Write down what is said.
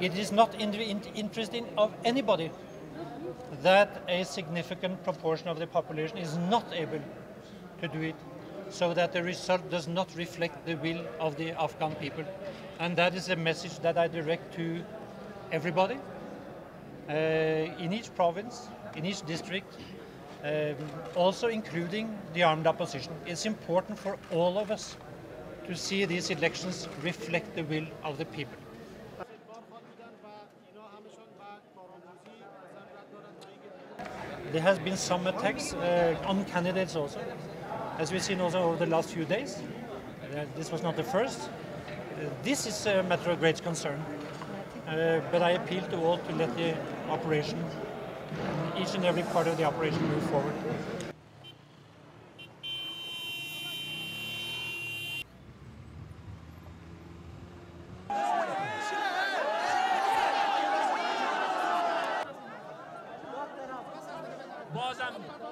It is not in the interest of anybody that a significant proportion of the population is not able to do it, so that the result does not reflect the will of the Afghan people. And that is a message that I direct to everybody uh, in each province, in each district, um, also including the armed opposition. It's important for all of us to see these elections reflect the will of the people. There has been some attacks uh, on candidates also, as we've seen also over the last few days. Uh, this was not the first. Uh, this is a matter of great concern, uh, but I appeal to all to let the operation each and every part of the operation move forward. Bozan